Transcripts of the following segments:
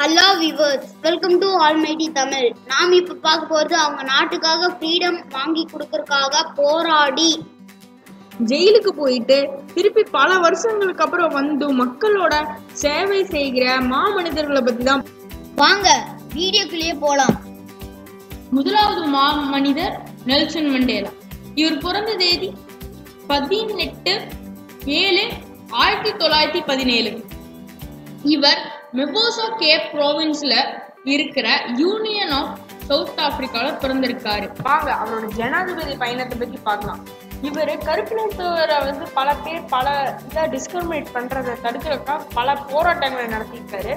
Hello viewers welcome to almighty Tamil நாம் இப்ப பார்க்க போறது அவங்க நாட்டுக்காக ஃப்ரீடம் வாங்கி கொடுக்கறதுக்காக போராடி. ஜெயிலுக்கு போயிட்டு திருப்பி பல வருஷங்களுக்கு அப்புறம் வந்து மக்களோட சேவை செய்கிற மாமனிதர்களை பத்தி தான் வாங்க வீடியோக்குள்ளேயே போலாம். முதலாவது மா மனிதர் நெல்சன் மண்டேலா. இவர் பிறந்த தேதி பதினெட்டு ஏழு ஆயிரத்தி தொள்ளாயிரத்தி பதினேழு. இவர் மெபோசோ கேப் ப்ரோவின்ஸ்ல இருக்கிற யூனியன் ஆஃப் சவுத் ஆப்பிரிக்கால பிறந்திருக்காரு. வாங்க அவரோட ஜனாதிபதி பயணத்தை பத்தி பார்க்கலாம். இவர் கருப்பினத்தவரை வந்து பல பேர் பல இதை டிஸ்கிரிமினேட் பண்றதை தடுக்கிறதுக்காக பல போராட்டங்களை நடத்தியிருக்காரு.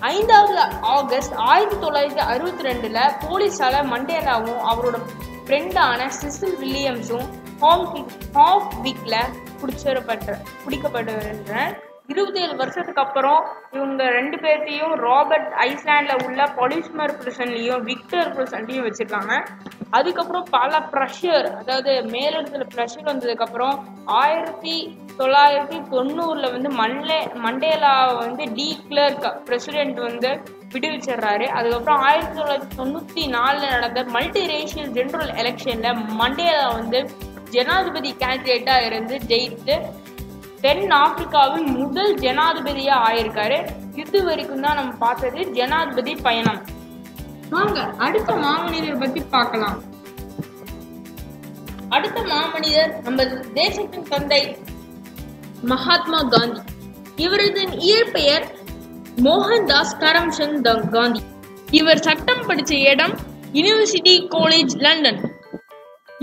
ஐந்தாவது ஆகஸ்ட் ஆயிரத்தி தொள்ளாயிரத்தி அறுபத்தி ரெண்டுல போலீஸால மண்டேலாவும் அவரோட ஃப்ரெண்டான சிசில் வில்லியம்ஸும் ஹாஃப் வீக்ல பிடிச்சிடப்பட்ட பிடிக்கப்பட்டவர் இருபத்தி ஏழு வருஷத்துக்கு அப்புறம் இவங்க ரெண்டு பேர்த்தையும் ராபர்ட் ஐஸ்லாண்ட்ல உள்ள பொலிஸ்மர் பிரசன்லையும் விக்டர் பிரிசன்லையும் வச்சிருக்காங்க. அதுக்கப்புறம் பல ப்ரெஷர் அதாவது மேலிடத்துல ப்ரெஷர் வந்ததுக்கு அப்புறம் ஆயிரத்தி தொள்ளாயிரத்தி தொண்ணூறுல வந்து மண்டே மண்டேலா வந்து டி கிளர்க் பிரசிடென்ட் வந்து விடுவிச்சிடுறாரு. அதுக்கப்புறம் ஆயிரத்தி தொள்ளாயிரத்தி தொண்ணூத்தி நாலுல நடந்த மல்டி ரேஷியல் ஜென்ரல் எலெக்ஷன்ல மண்டேலா வந்து ஜனாதிபதி கேண்டிடேட்டா இருந்து ஜெயித்து தென் ஆப்பிரிக்காவின் முதல் ஜனாதிபதியா ஆயிருக்காரு. இது வரைக்கும் தான் நம்ம பார்த்தது ஜனாதிபதி பயணம். வாங்க அடுத்த மாமனிதர் பத்தி பார்க்கலாம். அடுத்த மாமனிதர் நம்ம தேசத்தின் தந்தை மகாத்மா காந்தி. இவரது இயற்பெயர் மோகன்தாஸ் கரம்சந்த் காந்தி. இவர் சட்டம் படித்த இடம் யுனிவர்சிட்டி காலேஜ் லண்டன்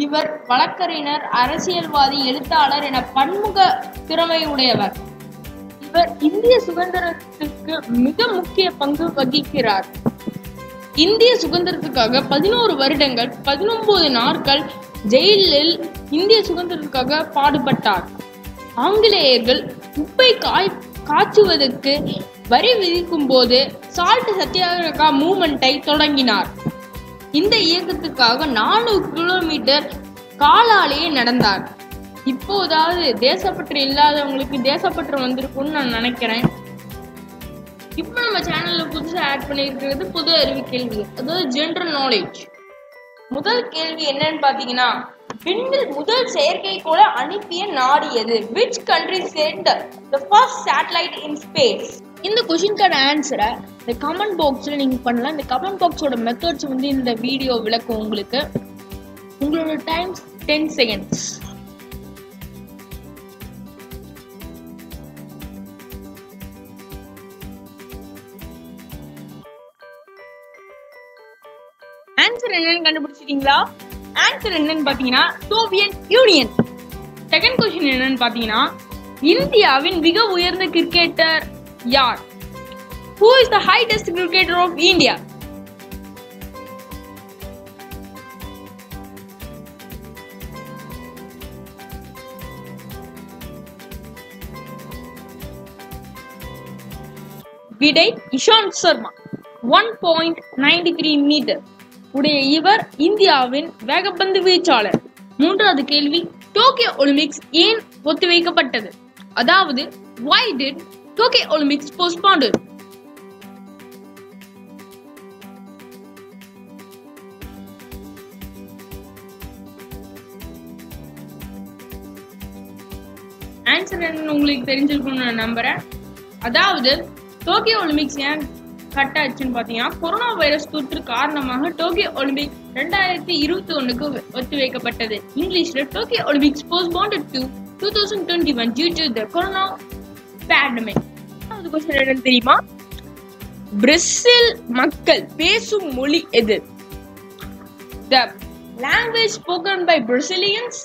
இவர் வழக்கறிஞர் அரசியல்வாதி எழுத்தாளர் என பன்முக திறமை உடையவர். இவர் இந்திய சுதந்திரத்துக்கு மிக முக்கிய பங்கு வகிக்கிறார். இந்திய சுதந்திரத்துக்காக பதினோரு வருடங்கள் பதினொன்பது நாட்கள் ஜெயிலில் இந்திய சுதந்திரத்துக்காக பாடுபட்டார். ஆங்கிலேயர்கள் உப்பை காய் காய்ச்சுவதற்கு வரி விதிக்கும் போது சால்ட் சத்தியாகிரகா மூமெண்டை தொடங்கினார். இந்த இயக்கத்துக்காக நானூறு கிலோமீட்டர் காலாலேயே நடந்தார். இப்போதாவது தேசப்பற்று இல்லாதவங்களுக்கு தேசப்பற்று வந்திருக்கும்னு நான் நினைக்கிறேன். இப்போ நம்ம சேனல்ல புதுசா ஆட் பண்ணியிருக்கிறது புது அறிவு கேள்வி அதாவது ஜென்ரல் நாலேஜ் முதல் கேள்வி என்னன்னு பாத்தீங்கன்னா விண்ணில் முதல் செயற்கைக்கோளை அனுப்பிய நாடு எது? Which country sent the first satellite in space இந்த கொஷின்கான ஆன்சரை இந்த கமெண்ட் பாக்ஸில் நீங்கள் பண்ணலாம். இந்த கமெண்ட் பாக்ஸோட மெத்தட்ஸ் வந்து இந்த வீடியோ விளக்கும் உங்களுக்கு. உங்களோட டைம் டென் செகண்ட்ஸ் ஆன்சர் என்னன்னு கண்டுபிடிச்சிட்டீங்களா? ஆன்சர் என்னன்னு பாத்தீங்கன்னா சோவியத் யூனியன் செகண்ட் கொஸ்டின் என்னன்னு பாத்தீங்கன்னா இந்தியாவின் மிக உயர்ந்த கிரிக்கெட்டர் யார்? Who is the heightest cricketer of India விடை Ishant Sharma. One point ninety three meter உடைய இவர் இந்தியாவின் வேகப்பந்து வீச்சாளர். மூன்றாவது கேள்வி டோக்கியோ ஒலிம்பிக்ஸ் ஏன் ஒத்திவைக்கப்பட்டது? அதாவது why did Tokyo Olympics postponed. Answer என்னன்னு உங்களுக்கு தெரிஞ்சிருக்கும்னு நான் நம்புறேன். அதாவது டோக்கியோ ஒலிம்பிக்ஸ் ஏன் கட் ஆச்சுன்னு பார்த்தீங்கன்னா கொரோனா வைரஸ் தொற்று காரணமாக டோக்கியோ ஒலிம்பிக் ரெண்டாயிரத்தி இருபத்தி ஒன்றுக்கு ஒத்தி வைக்கப்பட்டது இங்கிலீஷில் Tokyo Olympics postponed to two thousand twenty one due to the corona pandemic question என்னன்னு தெரியுமா? பிரேசில் மக்கள் பேசும் மொழி எது? The language spoken by Brazilians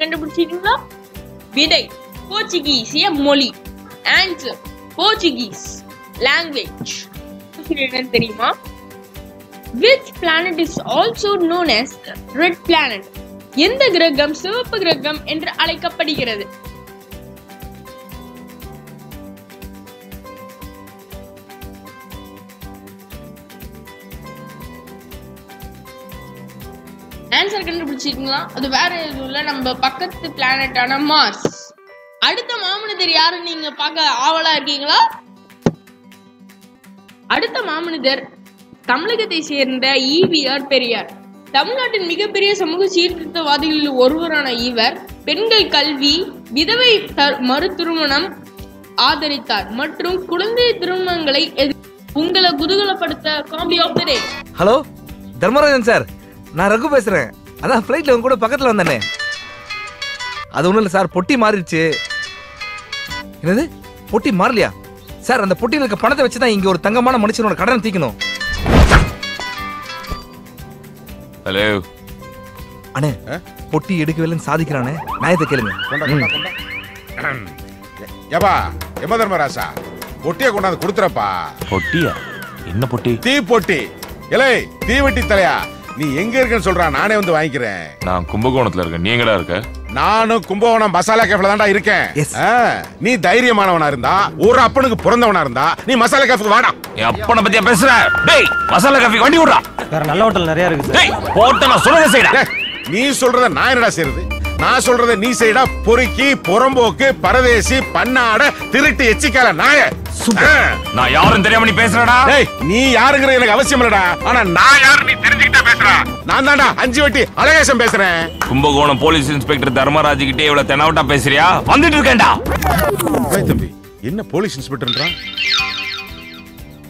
கண்டுபிடிச்சிட்டீங்களா? விடை போர்ச்சுகீசிய மொழி. ஆன்சர் போர்ச்சுகீஸ் லாங்குவேஜ் என்னன்னு தெரியுமா? Which planet is also known as red planet எந்த கிரகம் சிவப்பு கிரகம் என்று அழைக்கப்படுகிறது? ஆன்சர் கண்டுபிடிச்சிருக்கீங்களா? அது வேற எதுவும் இல்ல. நம்ம பக்கத்து பிளானட்டான மார்ஸ் அடுத்த மாமனிதர் யாரு? நீங்க பார்க்க ஆவலா இருக்கீங்களா? அடுத்த மாமனிதர் தமிழகத்தை சேர்ந்த ஈவிஆர் பெரியார். தமிழ்நாட்டின் மிகப்பெரிய சமூக சீர்திருத்தவாதிகளில் ஒருவரான இவர் பெண்கள் கல்வி விதவை த- மறு திருமணம் ஆதரித்தார் மற்றும் குழந்தை திருமணங்களை உங்களை குதூகலப்படுத்த combi of the day hello Dharmarajan sir நான் ரகு பேசுறேன். அதான் ஃப்ளைட்ல உங்க கூட பக்கத்துல வந்தானே. அது ஒண்ணும் இல்லை சார் பொட்டி மாறிடுச்சு. என்னது? பொட்டி மாறலையா? சார் அந்த பொட்டியில் இருக்க பணத்தை வச்சு தான் இங்க ஒரு தங்கமான மனுஷனோட கடனை தீக்கணும். ஹலோ அண்ணே பொட்டி எடுக்கவில்லைன்னு சாதிக்கிறானே. நியாயத்தை கேளுங்க. கொண்டா, கொண்டா, கொண்டா. ஏப்பா எம தர்மராசா? பொட்டியை கொண்டாந்து கொடுத்துறப்பா. பொட்டியா? என்ன பொட்டி? தீ பொட்டி. இலை தீவெட்டி தலையா? நீ எங்க இருக்கன்னு சொல்றா நானே வந்து வாங்கிக்கிறேன். நான் கும்பகோணத்துல இருக்கேன். நீ எங்கடா இருக்க? நானும் கும்பகோணம் மசாலா கேஃப்ல தான்டா இருக்கேன். நீ தைரியமானவனா இருந்தா ஒரு அப்பனுக்கு பிறந்தவனா இருந்தா நீ மசாலா கேஃப்க்கு வாடா. என் அப்பனை பத்தியா பேசுற? டேய் மசாலா காஃபி வண்டி விடுறா வேற நல்ல ஹோட்டல் நிறைய இருக்கு சார் நான் சொல்லுங்க செய்டா. டேய், நீ சொல்றத நான் என்னடா செய்யறது நான் சொல்றத நீ செய்யடா பொறுக்கி புறம்போக்கு பரதேசி பன்னாட திருட்டு எச்சிக்கால நாய. நான் யாரும் தெரியாம நீ பேசுறடா. நீ யாருங்கிற எனக்கு அவசியம் இல்லடா. ஆனா நான் யாரு நீ தெரிஞ்சுக்கிட்டே பேசுற? நான் தான்டா அஞ்சு வட்டி அழகேசம் பேசுறேன். கும்பகோணம் போலீஸ் இன்ஸ்பெக்டர் தர்மராஜ் கிட்டே இவ்வளவு தெனாவட்டா பேசுறியா? வந்துட்டு இருக்கேன்டா. தம்பி என்ன போலீஸ் இன்ஸ்பெக்டர்ன்றான்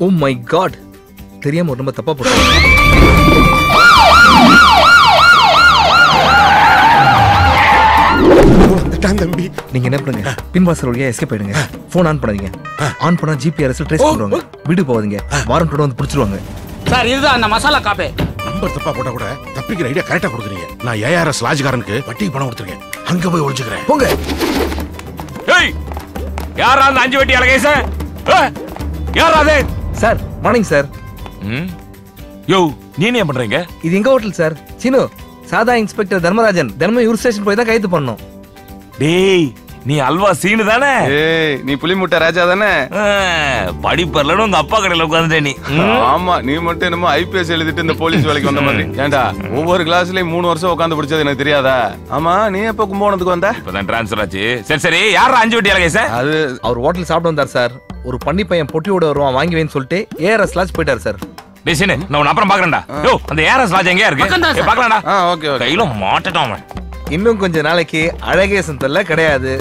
ஓ மை காட் தெரியாம ஒரு ரொம்ப தப்பா போட்டோம் தம்பி. நீங்க என்ன பண்ணுங்க? பின்வாசல் வழியா எஸ்கேப் ஆயிடுங்க. போன் ஆன் பண்ணாதீங்க. ஆன் பண்ணா ஜிபிஆர்எஸ் ட்ரேஸ் பண்ணுவாங்க வீடு போவாதீங்க வாரண்டோட வந்து பிடிச்சிருவாங்க. சார் இதுதான் அந்த மசாலா காப்பே. நம்பர் தப்பா போட்டா கூட தப்பிக்கிற ஐடியா கரெக்டா கொடுக்குறீங்க. நான் ஏஆர்எஸ் லாஜ்காரனுக்கு வட்டிக்கு பணம் கொடுத்துருக்கேன். அங்க போய் ஒளிஞ்சுக்கிறேன் போங்க. ஏய் யாரா அந்த அஞ்சு வட்டி அழகேசன்? யாரா அது? Sir morning sir? யோ நீ என்ன பண்றீங்க? இது எங்க ஹோட்டல் சார்? சினு சாதா இன்ஸ்பெக்டர் தர்மராஜன் தினமும் இவர் ஸ்டேஷன் போய் தான் கைது பண்ணோம் டேய் நீ அல்வா சீனு தானே? ஏய் நீ புலிமுட்டை ராஜா தானே? படிப்பறலன்னு உங்க அப்பா கடையில உட்காந்துட்டே நீ? ஆமா நீ மட்டும் என்னமோ ஐபிஎஸ் எழுதிட்டு இந்த போலீஸ் வேலைக்கு வந்த மாதிரி. ஏன்டா ஒவ்வொரு கிளாஸ்லயும் மூணு வருஷம் உட்காந்து படிச்சது எனக்கு தெரியாதா? ஆமா நீ எப்ப கும்பகோணத்துக்கு வந்த? இப்பதான் டிரான்ஸ்ஃபர் ஆச்சு. சரி சரி யாரா அஞ்சு வட்டி அழகேசன் அது அவர் ஹோட்டல் சாப்பிட வந்தார் சார். ஒரு பண்ணி பையன் பொட்டியோட வருவான் வாங்கி வைன்னு சொல்லிட்டு ஏஆர்எஸ் லாட்ஜ் போயிட்டார் சார். டேய் சீனு நான் உன்னை அப்புறம் பாக்குறேன்டா யோ அந்த ஏஆர்எஸ் லாட்ஜ் எங்கயா இருக்கு? ஆ ஓகே ஓகே. கையில மாட்டட்டான் அவன். இன்னும் கொஞ்ச நாளைக்கு அழகேசன் தொல்லை கிடையாது.